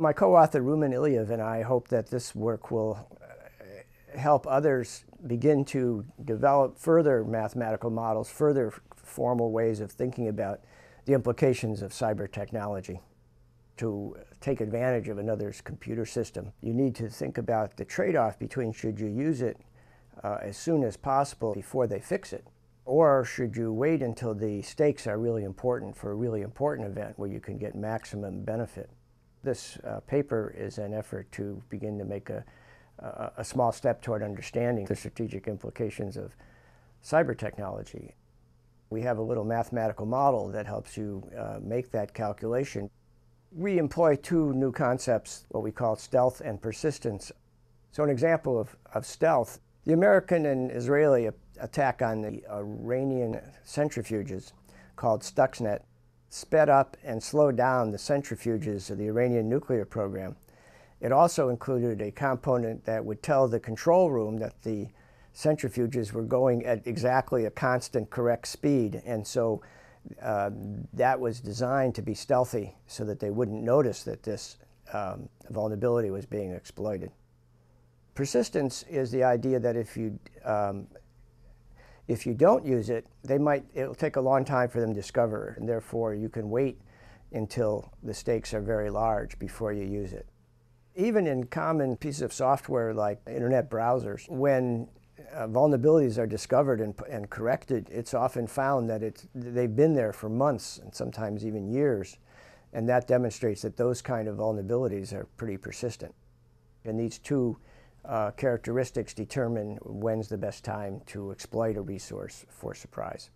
My co-author Rumen Iliev and I hope that this work will uh, help others begin to develop further mathematical models, further formal ways of thinking about the implications of cyber technology. To take advantage of another's computer system, you need to think about the trade-off between should you use it uh, as soon as possible before they fix it, or should you wait until the stakes are really important for a really important event where you can get maximum benefit. This uh, paper is an effort to begin to make a, a, a small step toward understanding the strategic implications of cyber technology. We have a little mathematical model that helps you uh, make that calculation. We employ two new concepts, what we call stealth and persistence. So an example of, of stealth, the American and Israeli attack on the Iranian centrifuges called Stuxnet sped up and slowed down the centrifuges of the Iranian nuclear program. It also included a component that would tell the control room that the centrifuges were going at exactly a constant correct speed. And so uh, that was designed to be stealthy so that they wouldn't notice that this um, vulnerability was being exploited. Persistence is the idea that if you um, if you don't use it, they might, it'll take a long time for them to discover, and therefore you can wait until the stakes are very large before you use it. Even in common pieces of software like internet browsers, when uh, vulnerabilities are discovered and, and corrected, it's often found that it's, they've been there for months and sometimes even years. And that demonstrates that those kind of vulnerabilities are pretty persistent. And these two uh, characteristics determine when's the best time to exploit a resource for surprise.